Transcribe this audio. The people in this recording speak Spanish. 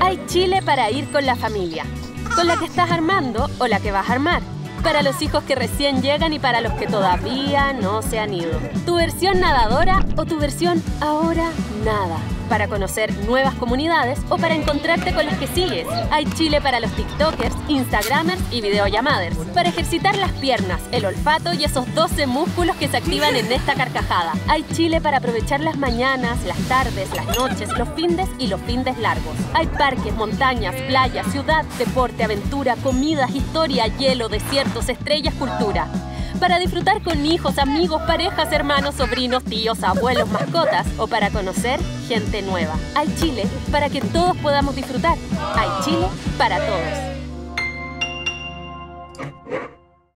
Hay Chile para ir con la familia, con la que estás armando o la que vas a armar. Para los hijos que recién llegan y para los que todavía no se han ido. Tu versión nadadora o tu versión ahora nada para conocer nuevas comunidades o para encontrarte con las que sigues. Hay Chile para los TikTokers, Instagramers y videollamaders. Para ejercitar las piernas, el olfato y esos 12 músculos que se activan en esta carcajada. Hay Chile para aprovechar las mañanas, las tardes, las noches, los findes y los findes largos. Hay parques, montañas, playas, ciudad, deporte, aventura, comidas, historia, hielo, desiertos, estrellas, cultura para disfrutar con hijos, amigos, parejas, hermanos, sobrinos, tíos, abuelos, mascotas o para conocer gente nueva. Hay Chile para que todos podamos disfrutar. Hay Chile para todos.